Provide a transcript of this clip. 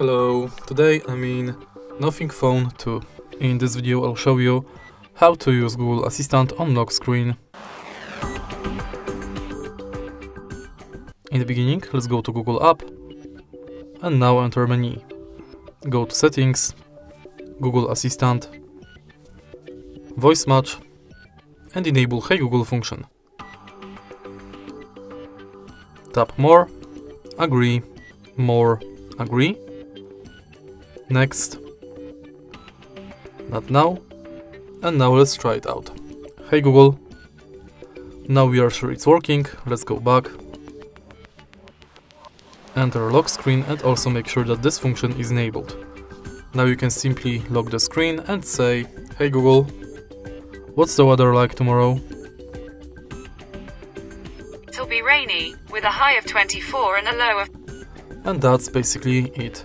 Hello, today I'm in Nothing Phone 2. In this video I'll show you how to use Google Assistant on lock screen. In the beginning, let's go to Google app. And now enter menu. Go to settings, Google Assistant, voice match. And enable Hey Google function. Tap more, agree, more, agree Next. Not now. And now let's try it out. Hey Google. Now we are sure it's working. Let's go back. Enter lock screen and also make sure that this function is enabled. Now you can simply lock the screen and say, Hey Google, what's the weather like tomorrow? It'll be rainy, with a high of 24 and a low of... And that's basically it.